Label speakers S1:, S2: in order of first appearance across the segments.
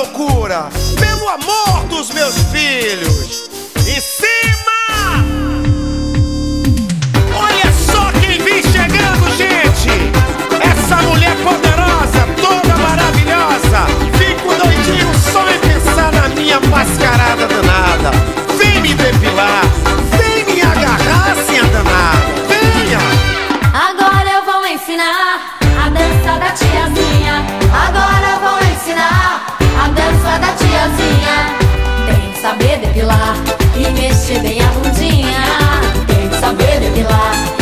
S1: criatura, pelo amor dos meus filhos. Em cima! Olha só quem vem chegando, gente! Essa mulher poderosa, toda maravilhosa. Fico doidinho só em pensar na minha mascarada danada. Vem me depilar,
S2: saber depilar e mexer bem a bundinha. Tem que saber depilar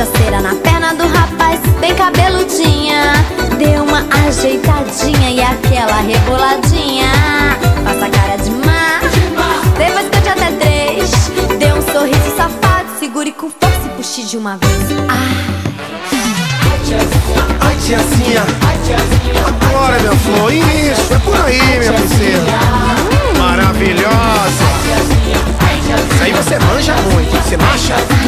S2: a cera na perna do rapaz, bem cabeludinha. Dê uma ajeitadinha e aquela reboladinha. Faça cara de má. Depois cante até três. Dê um sorriso safado, segure com força e puxe de uma vez. Ai.
S1: Ai, tiazinha. Agora, minha flor. Isso, é por aí, minha princesa. Maravilhosa. Isso aí você manja muito. Você marcha?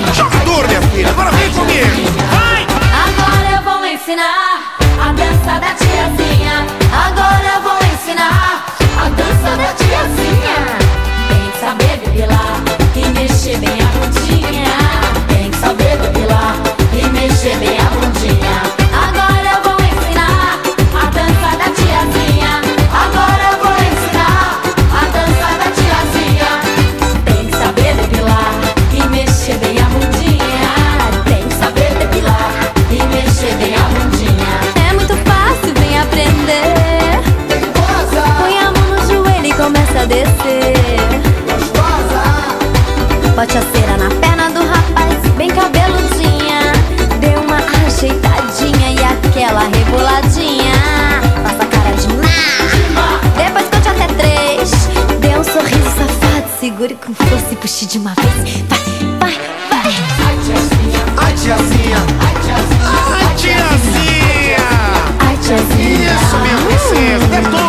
S2: bunda descer Gostosa! Bote a cera na perna do rapaz, bem cabeludinha. Dê uma ajeitadinha e aquela reboladinha. A cara de má. Depois conte até três. Dê um sorriso safado, segure com força e puxe de uma vez. Vai, vai, vai.
S1: Ai tiazinha, ai tiazinha, ai tiazinha. Ai tiazinha, ai, tiazinha. Isso, minha princesa, detonou